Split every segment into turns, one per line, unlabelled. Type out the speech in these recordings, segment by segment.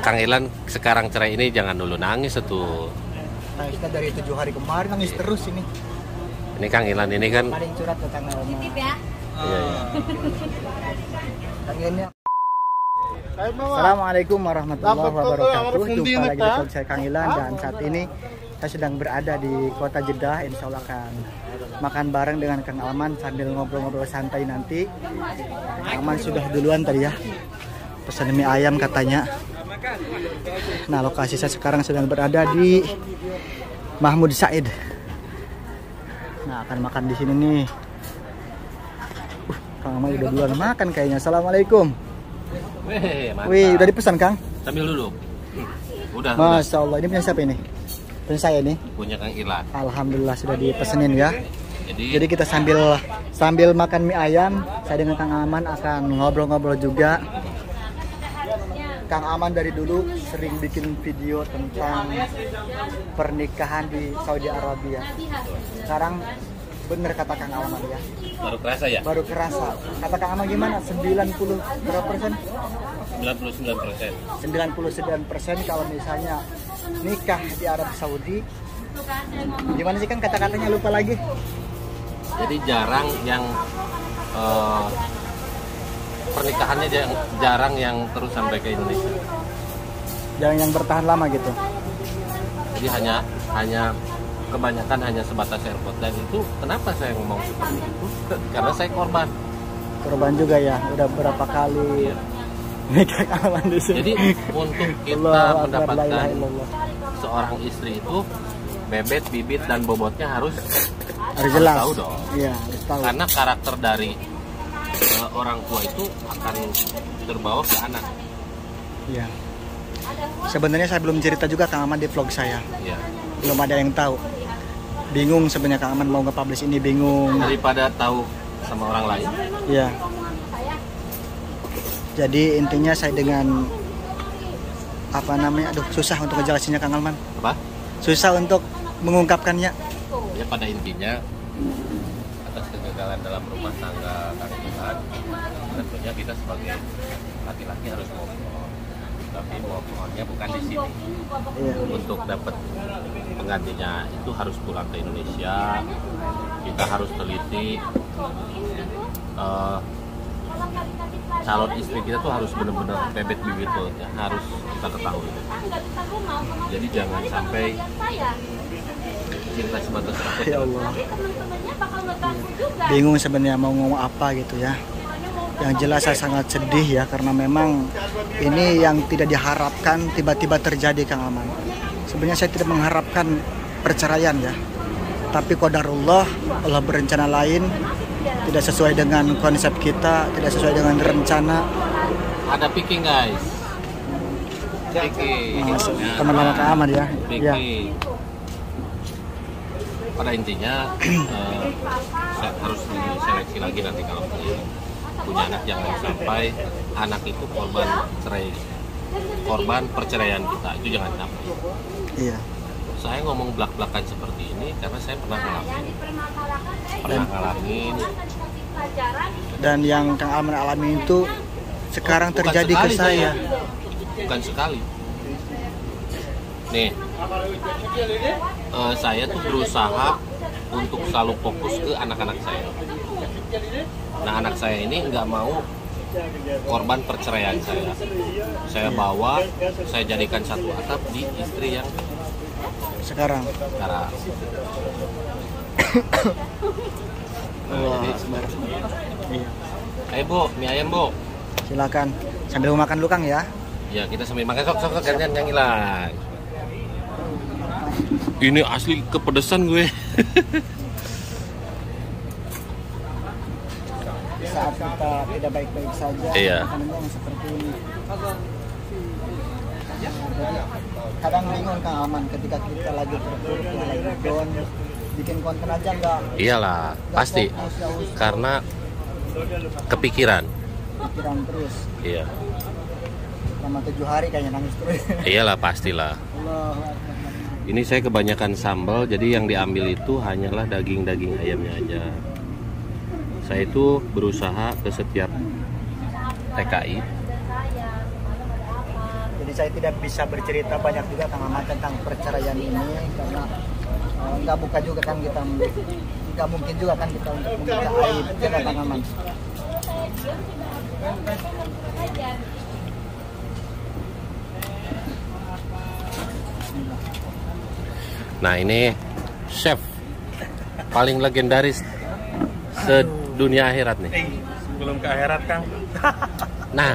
Kang Ilan sekarang cerai ini jangan dulu nangis tuh.
Nangisnya dari tujuh hari kemarin nangis terus ini.
Ini Kang Ilan ini kan
yang curhat ke Kang Elma.
iya, iya.
Kang Ilannya. Assalamualaikum warahmatullahi wabarakatuh. Jumpa lagi vlog saya Kang Ilan dan saat ini saya sedang berada di kota Jeddah. Insya Allah akan makan bareng dengan Kang Alman sambil ngobrol-ngobrol santai nanti. Kang Alman sudah duluan tadi ya. Pesan mie ayam katanya. Nah lokasi saya sekarang sedang berada di Mahmud Said. Nah akan makan di sini nih. Uh, Kang Alman udah duluan makan kayaknya. Assalamualaikum. Wih, udah dipesan Kang?
Sambil duduk. Udah, udah.
Masya Allah, ini punya siapa ini? Punya saya nih.
Punya Kang Ilan.
Alhamdulillah sudah dipesenin ya.
Jadi,
Jadi kita sambil sambil makan mie ayam, saya dengan Kang Aman akan ngobrol-ngobrol juga. Kang Aman dari dulu sering bikin video tentang pernikahan di Saudi Arabia. Sekarang bener kata Kang Aman ya,
baru kerasa ya?
baru kerasa. Kata Kang Aman gimana? 90 berapa persen?
99 persen.
99 persen kalau misalnya nikah di Arab Saudi gimana sih kan kata-katanya lupa lagi
Jadi jarang yang eh, pernikahannya jarang, jarang yang terus sampai ke Indonesia.
yang yang bertahan lama gitu
Jadi hanya hanya kebanyakan hanya sebatas airport dan itu kenapa saya ngomong seperti itu? Karena saya korban.
korban juga ya udah berapa kali aman di sini
Jadi untuk kita
ilaha
mendapatkan
illallah.
seorang istri itu bebet, bibit dan bobotnya harus
harus jelas
tahu dong.
iya harus tahu
karena karakter dari eh, orang tua itu akan terbawa ke anak.
iya sebenarnya saya belum cerita juga Kang Aman di vlog saya
Ya.
belum ada yang tahu bingung sebenarnya Kang Aman mau nge-publish ini bingung
Daripada tahu sama orang lain,
Iya. Jadi intinya saya dengan apa namanya, aduh susah untuk ngejelasinnya Kang Alman.
apa?
Susah untuk mengungkapkannya.
Ya pada intinya kegagalan dalam rumah tangga Ilhan, tentunya kita sebagai laki-laki harus move on. Tapi move on-nya bukan di sini.
Iya.
Untuk dapat penggantinya itu harus pulang ke Indonesia. Kita harus teliti eh, calon istri kita tuh harus benar-benar bebet bibit tuh harus kita ketahui. Jadi jangan sampai cinta sebatas
Ya Allah. Bingung sebenarnya mau ngomong apa gitu ya. Yang jelas saya sangat sedih ya karena memang ini yang tidak diharapkan tiba-tiba terjadi Kang Aman. Sebenarnya saya tidak mengharapkan perceraian ya. Tapi qadarullah Allah berencana lain tidak sesuai dengan konsep kita, tidak sesuai dengan rencana.
ada picking guys picking
Mas,
Ya,
teman-teman Kang Aman ya.
picking
Ya.
Pada intinya eh, saya harus diseleksi lagi nanti kalau punya, punya anak jangan sampai anak itu korban cerai korban perceraian kita. Itu jangan sampai.
Iya.
saya ngomong belak-belakan seperti ini karena saya pernah ngalamin. Pernah ngalamin.
Dan yang Kang Aman alami itu sekarang
Bukan
terjadi ke
sekali
saya.
bukan sekali. Nih eh, saya tuh berusaha untuk selalu fokus ke anak-anak saya nah anak saya ini nggak mau korban perceraian saya saya bawa saya jadikan satu atap di istri yang
Sekarang.
sekarang Nah,
Wah. Iya.
ayo bu mie ayam bu
Silakan sambil makan dulu Kang ya.
Ya kita sambil makan sok sok sok, gantian yang hilang. Ini asli kepedesan gue.
Di saat kita tidak baik-baik saja,
Iya.
makanannya seperti ini. Jadi, kadang bingung Kang Aman ketika kita lagi terpuruk, lagi down, bikin konten aja nggak
Iyalah,
nggak
pasti.
fokus, usah
Karena kepikiran.
pikiran terus.
Iya.
Selama tujuh hari kayaknya nangis terus.
Iyalah pastilah.
Allah
Ini saya kebanyakan sambal, jadi yang diambil itu hanyalah daging-daging ayamnya aja. Saya itu berusaha ke setiap TKI
Jadi saya tidak bisa bercerita banyak juga Kang Aman tentang perceraian ini karena uh, nggak buka juga kan kita nggak mungkin juga kan kita untuk membuka aib ya kan, Kang Aman.
Nah ini chef paling legendaris sedunia akhirat nih.
Eh, sebelum ke akhirat Kang.
Nah,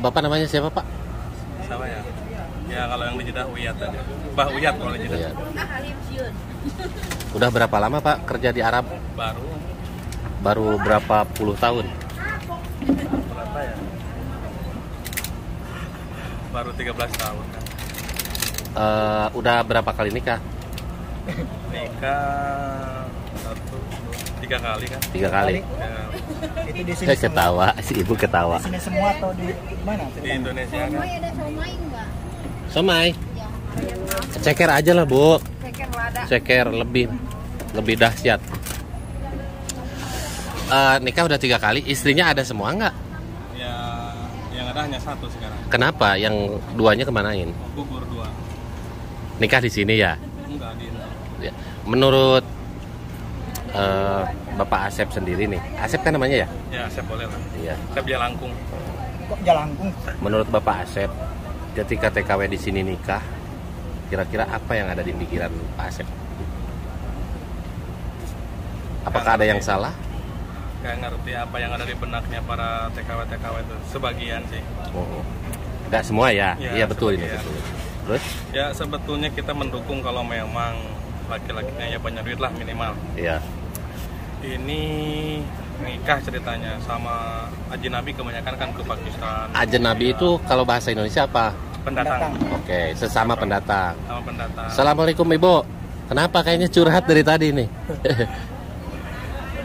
bapak namanya siapa pak?
Sama ya. Ya kalau yang di Jeddah Uyat aja. Bah Uyat kalau di Jeddah.
Udah berapa lama pak kerja di Arab?
Baru
Baru berapa puluh tahun?
berapa ya? Baru 13 tahun kan.
Eh, udah berapa kali nikah?
Nikah satu, dua, tiga kali kan.
Tiga kali.
Ya,
itu di sini
ketawa, si ibu ketawa.
Di sini semua atau di mana?
di Indonesia kan.
Somai ada somai enggak?
Somai,
Ya, ayam
ceker aja lah bu.
ceker lada.
Ceker lebih lebih dahsyat. Eh, nikah udah tiga kali, istrinya ada semua nggak?
Ya yang ada hanya satu sekarang.
Kenapa? Yang duanya kemanain?
Gugur dua.
Nikah di sini ya.
Enggak di
Ya. Menurut eh, Bapak Asep sendiri nih, Asep kan namanya ya?
Ya, saya boleh lah.
Iya.
Saya biar langkung.
Kok jalangkung?
Menurut Bapak Asep, ketika TKW di sini nikah, kira-kira apa yang ada di pikiran Pak Asep? Apakah ada yang salah?
Gak ngerti apa yang ada di benaknya para TKW-TKW itu. Sebagian sih.
Oh, nggak semua ya?
Ya,
iya betul ini
sebagian.
betul. Terus?
Ya sebetulnya kita mendukung kalau memang laki-lakinya ya banyak duit lah minimal.
Iya.
Ini nikah ceritanya sama Haji Nabi kebanyakan kan ke Pakistan.
Ajen Nabi itu kalau bahasa Indonesia apa?
pendatang,
Oke, sesama pendatang.
sama pendatang.
Assalamualaikum Ibu. Kenapa kayaknya curhat dari tadi nih?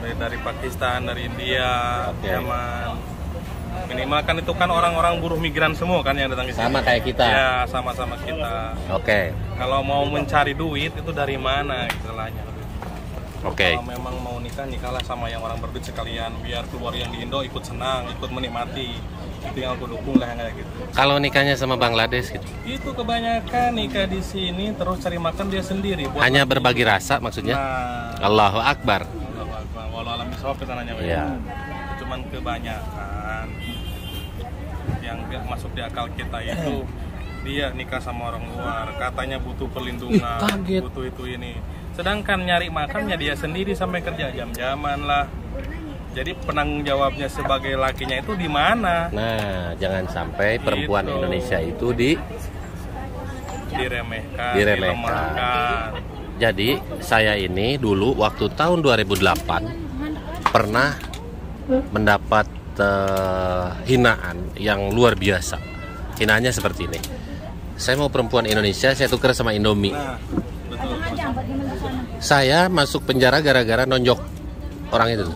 Dari, dari Pakistan, dari India. Yaman. Minimal kan itu kan orang-orang buruh migran semua kan yang datang ke sini.
Sama kayak kita.
Ya, sama-sama kita.
Oke,
Kalau mau mencari duit itu dari mana istilahnya.
oke.
Kalau memang mau nikah nikahlah sama yang orang berduit sekalian biar keluar yang di Indo ikut senang, ikut menikmati. Itu yang aku dukung lah kayak gitu.
Kalau nikahnya sama Bangladesh gitu,
Itu kebanyakan nikah di sini terus cari makan dia sendiri. Buat
hanya berbagi rasa maksudnya?
Nah,
Allahu Akbar.
Allahu Akbar. walau alam bisawab kita nanya.
Iya.
Cuman kebanyakan masuk di akal kita itu dia nikah sama orang luar, katanya butuh perlindungan,
Ih, kaget.
butuh itu ini. Sedangkan nyari makannya dia sendiri sampai kerja jam-jaman lah. Jadi penanggung jawabnya sebagai lakinya itu di mana?
Nah, jangan sampai perempuan
Gitu.
Indonesia itu di
Diremehkan,
Diremehkan.
dilemahkan.
Jadi saya ini dulu waktu tahun 2008 pernah mendapat eh, hinaan yang luar biasa. Hinaannya seperti ini. Saya mau perempuan Indonesia, saya tukar sama Indomie.
Nah, betul.
Saya masuk penjara gara-gara nonjok orang itu.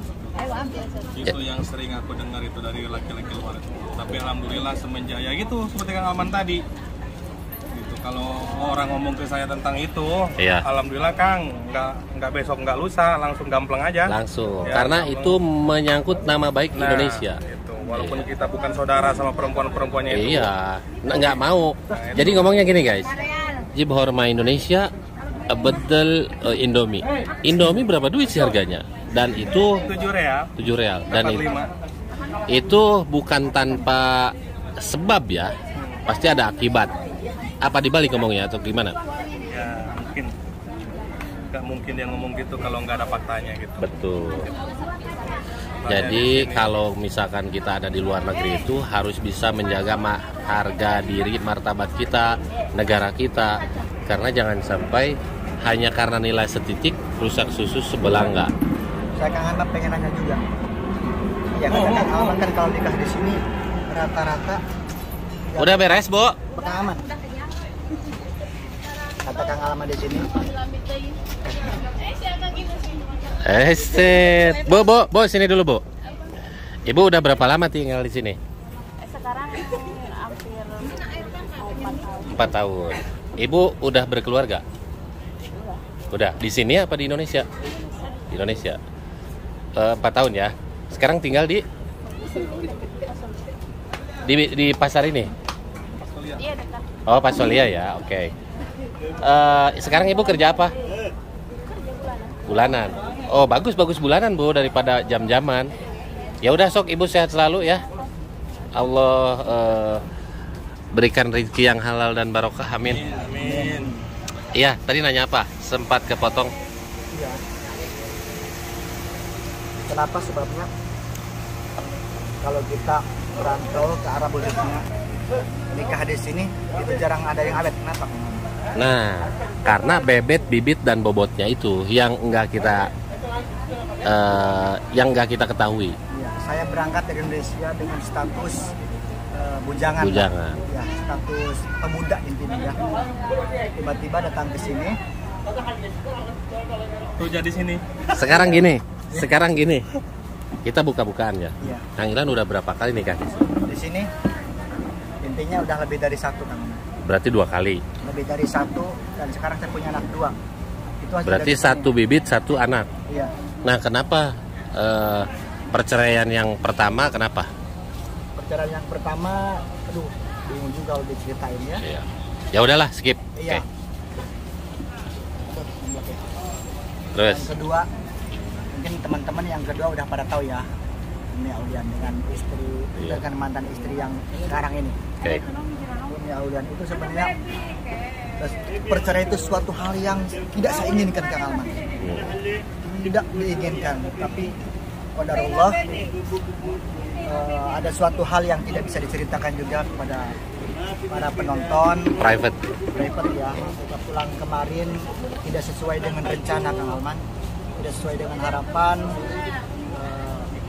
Itu yang sering aku dengar itu dari laki-laki luar itu. Tapi alhamdulillah semenjak ya gitu seperti Kang Alman tadi. Kalau orang ngomong ke saya tentang itu,
Iya.
alhamdulillah Kang, nggak nggak besok nggak lusa, langsung gampleng aja.
Langsung.
Ya,
Karena
langsung.
itu menyangkut nama baik
Nah,
Indonesia.
Itu. Walaupun kita bukan saudara sama perempuan-perempuannya itu.
Iya, Nah, nggak mau.
Nah,
Jadi ngomongnya gini guys, Jib Horma Indonesia betul eh, Indomie. Indomie berapa duit sih harganya? Dan itu
Tujuh real,
7 real. Dan itu, itu bukan tanpa sebab ya, pasti ada akibat. Apa dibalik ngomongnya atau gimana?
Ya mungkin nggak mungkin dia ngomong gitu kalau nggak ada faktanya gitu.
Betul. Jadi kalau misalkan kita ada di luar negeri itu harus bisa menjaga ma- harga diri, martabat kita, negara kita. Karena jangan sampai hanya karena nilai setitik rusak susu sebelah enggak.
Saya Kang Ahmad pengen nanya juga. Ya Kang Ahmad kan kalau nikah di sini rata-rata
Udah beres, Bu?
Kang Ahmad. Kata Kang Ahmad di sini
Eh, set. Bu, Bu, Bu, sini dulu, Bu. Ibu udah berapa lama tinggal di sini?
Sekarang hampir mau 4 tahun.
4 tahun. Ibu udah berkeluarga? Udah. Di sini apa di Indonesia? Di Indonesia. Eh, 4 tahun ya. Sekarang tinggal di di, di pasar ini.
Iya dekat.
Oh, Pak Solia ya, oke. Eh, sekarang ibu kerja apa? Bulanan. Oh, bagus bagus bulanan bu daripada jam-jaman. Ya udah sok ibu sehat selalu ya. Allah eh, berikan rezeki yang halal dan barokah. Amin.
Amin.
Iya, tadi nanya apa? Sempat kepotong.
Iya. Kenapa sebabnya? Kalau kita merantau ke arah budaknya nikah di sini itu jarang ada yang awet. Kenapa?
Nah, karena bebet, bibit dan bobotnya itu yang enggak kita eh, yang enggak kita ketahui.
Iya, saya berangkat dari Indonesia dengan status eh, bujangan.
Bujangan.
Ya, status pemuda intinya ya. Tiba-tiba datang ke sini,
Tuh jadi sini.
Sekarang gini, sekarang gini. Kita buka-bukaan ya.
ya,
Kang Ilan udah berapa kali nikah di sini?
di sini intinya udah lebih dari satu kan.
Berarti dua kali.
Lebih dari satu dan sekarang saya punya anak dua. Itu
Berarti satu bibit, satu anak.
Iya.
Nah, kenapa eh, perceraian yang pertama kenapa?
Perceraian yang pertama, aduh, bingung juga kalau diceritain ya.
Iya. Ya udahlah, skip.
Iya. Ya.
Terus.
Yang kedua, mungkin teman-teman yang kedua udah pada tahu ya. Umi Aulian dengan istri,
Iya.
dengan mantan istri yang sekarang ini.
Oke.
Umi Aulian itu sebenarnya perceraian itu suatu hal yang tidak saya inginkan Kang Alman. Tidak diinginkan, tapi Allah ada suatu hal yang tidak bisa diceritakan juga kepada para penonton
Private.
driver ya kita pulang kemarin tidak sesuai dengan rencana Kang Alman tidak sesuai dengan harapan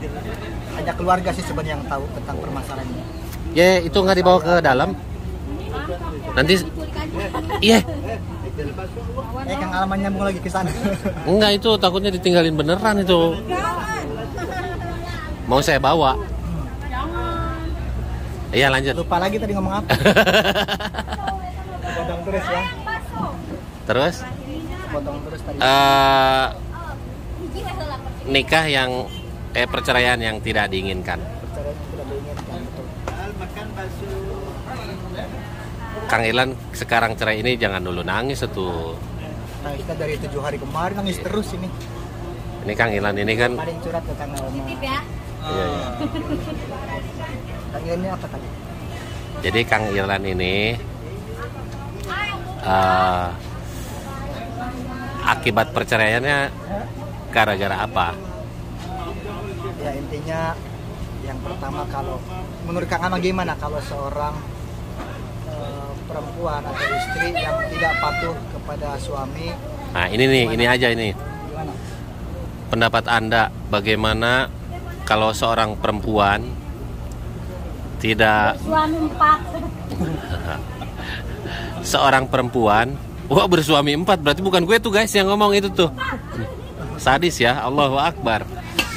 Eh, hanya keluarga sih sebenarnya yang tahu tentang permasalahan ini
Ya, itu nggak dibawa ke dalam. Nanti Iya,
eh Kang Alman nyambung lagi ke sana
enggak itu takutnya ditinggalin beneran itu. Mau saya bawa. Iya, lanjut.
lupa lagi tadi ngomong apa potong terus ya
Terus
potong terus tadi
eh nikah yang eh perceraian yang tidak diinginkan.
perceraian yang tidak diinginkan betul
Kang Ilan sekarang cerai ini jangan dulu nangis itu.
nah kita dari tujuh hari kemarin nangis terus ini.
Ini Kang Ilan ini kan
paling curhat ke Kang Alman
iya, iya.
Kang Alman ini apa tadi
Jadi Kang Irlan ini eh, akibat perceraiannya gara-gara apa?
ya intinya yang pertama kalau menurut Kang Alman gimana? Kalau seorang perempuan atau istri yang tidak patuh kepada suami
Nah ini nih, ini aja ini
gimana?
pendapat anda bagaimana kalau seorang perempuan tidak
Suami empat.
seorang perempuan wah bersuami empat berarti bukan gue tuh guys yang ngomong itu tuh sadis ya Allahu Akbar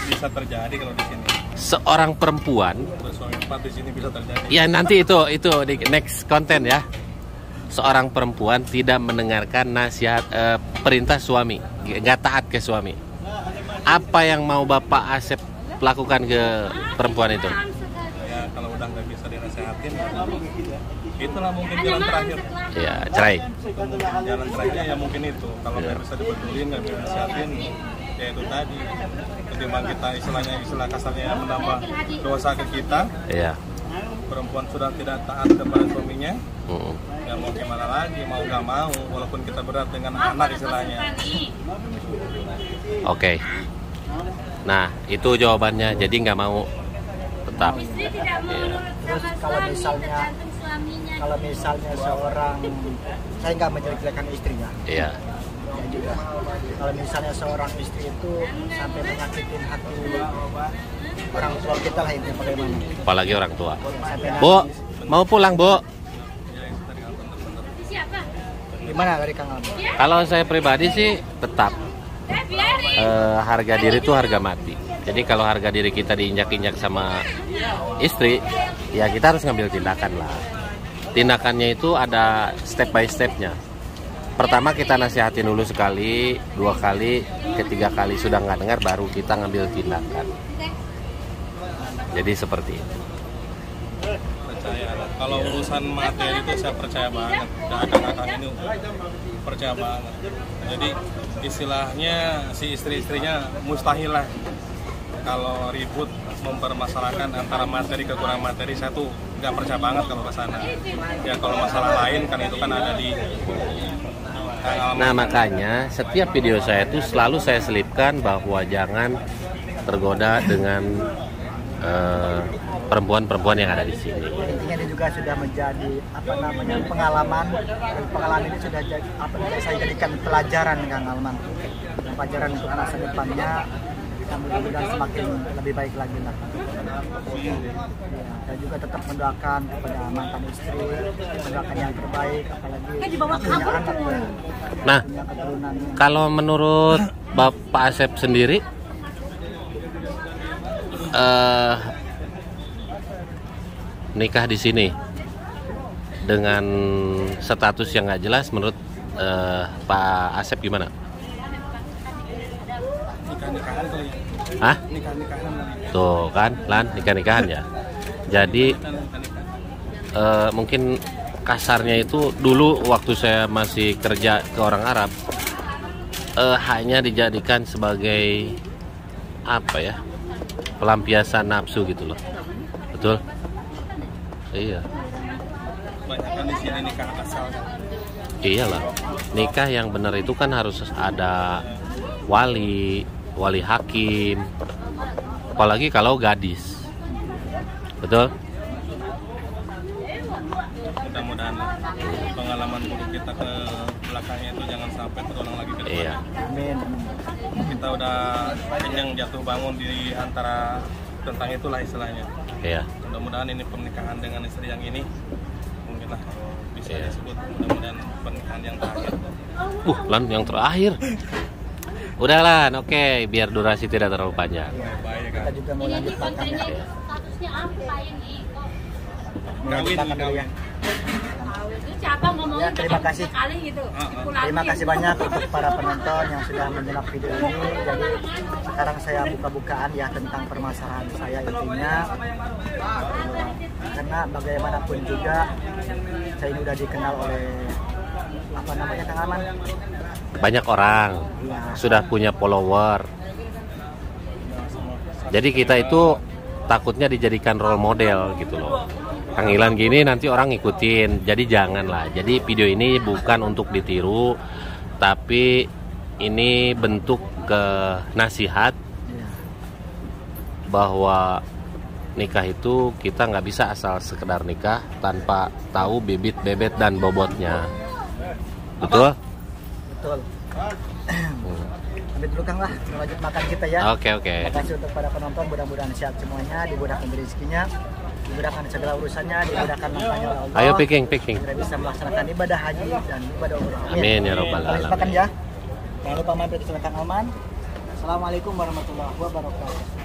Bisa terjadi kalau di sini.
Seorang perempuan
di sini bisa terjadi.
Ya nanti itu itu di next konten ya. Seorang perempuan tidak mendengarkan nasihat eh, perintah suami, nggak taat ke suami. Apa yang mau Bapak Asep lakukan ke perempuan itu?
Ya kalau udah nggak bisa dinasehatin, itulah mungkin jalan terakhir.
Ya cerai.
Jalan terakhirnya ya mungkin itu. Kalau nggak bisa dibetulin, nggak bisa dinasehatin, ya itu tadi. Ketimbang kita istilahnya istilah kasarnya menambah dosa ke kita,
Ya.
perempuan sudah tidak taat kepada suaminya,
Mm.
ya mau gimana lagi, mau nggak mau, walaupun kita berat dengan anak istilahnya.
Oke. Nah itu jawabannya. Jadi nggak mau tetap.
Istri tidak mau
Iya.
Terus kalau misalnya- kalau misalnya seorang saya nggak menjelek-jelekan istrinya
Iya.
ya juga kalau misalnya seorang istri itu sampai menyakitin hati orang tua kita lah itu bagaimana
Apalagi orang tua. Bu, mau pulang bu?
Siapa?
gimana dari Kang Alman
Kalau saya pribadi sih tetap
Eh,
eh, harga diri itu harga mati. Jadi kalau harga diri kita diinjak-injak sama istri, ya kita harus ngambil tindakan lah. Tindakannya itu ada step by stepnya. Pertama kita nasihatin dulu sekali, dua kali, ketiga kali sudah nggak dengar, baru kita ngambil tindakan. Jadi seperti itu.
percaya kalau urusan materi itu saya percaya banget dan kakak ini percaya banget jadi istilahnya si istri-istrinya mustahil lah kalau ribut mempermasalahkan antara materi ke kurang materi saya tuh nggak percaya banget kalau ke sana ya kalau masalah lain kan itu kan ada di.
Nah makanya setiap video saya itu selalu saya selipkan bahwa jangan tergoda dengan eh, perempuan-perempuan yang ada di sini.
intinya ini juga sudah menjadi apa namanya pengalaman. Pengalaman ini sudah jadi apa saya jadikan pelajaran Kang Alman. Pelajaran untuk masa depannya yang mudah-mudahan semakin lebih baik lagi lah. Ya, saya juga tetap mendoakan kepada mantan istri mendoakan yang terbaik apalagi punya anak ya,
Nah
keturunan
kalau menurut Bapak Asep sendiri eh nikah di sini dengan status yang nggak jelas menurut eh, Pak Asep gimana?
Nikah-nikahan kali ya?
Hah?
nikah-nikahan ya?
Tuh kan, Lan nikah-nikahan ya. Jadi eh, mungkin kasarnya itu dulu waktu saya masih kerja ke orang Arab eh, hanya dijadikan sebagai apa ya pelampiasan nafsu gitu loh. Betul? Iya.
Banyak di sini nikah asal
iyalah. Nikah yang benar itu kan harus ada wali wali hakim apalagi kalau gadis betul
mudah-mudahan pengalaman buruk kita ke belakangnya itu jangan sampai terulang lagi ke depan.
iya
amin
Kita udah kenyang jatuh bangun di antara tentang itulah istilahnya.
iya
Mudah-mudahan ini pernikahan dengan istri yang ini mungkin lah kalau bisa
Iya.
disebut mudah-mudahan pernikahan yang terakhir.
uh lan yang terakhir udah lan oke biar durasi tidak terlalu panjang
Baik
kita juga mau lanjut ya
Kontennya statusnya apa ini?
Kawin,
ya
kawin.
Siapa ngomongin
Ya, terima kasih.
sekali gitu.
Ah, ah.
Terima kasih banyak untuk para penonton yang sudah menyimak video ini. Jadi sekarang saya buka-bukaan ya tentang permasalahan saya intinya. Karena bagaimanapun juga saya ini udah dikenal oleh apa namanya Kang Aman?
Banyak orang sudah punya follower. Jadi kita itu takutnya dijadikan role model gitu loh. Panggilan gini nanti orang ngikutin. Jadi janganlah. Jadi video ini bukan untuk ditiru tapi ini bentuk ke nasihat bahwa nikah itu kita nggak bisa asal sekedar nikah tanpa tahu bibit bebet dan bobotnya. Betul
betul. Ambil dulu Kang lah, kita lanjut makan kita ya.
oke oke
Terima kasih untuk para penonton, mudah-mudahan sehat semuanya, dimudahkan rezekinya, dimudahkan segala urusannya, dimudahkan langkahnya oleh Allah.
ayo picking picking
Segera bisa melaksanakan ibadah haji dan ibadah umrah.
Amin, ya
Lanjut
Alamin.
makan ya. Jangan lupa mampir ke Sultan Alman. Assalamualaikum warahmatullahi wabarakatuh.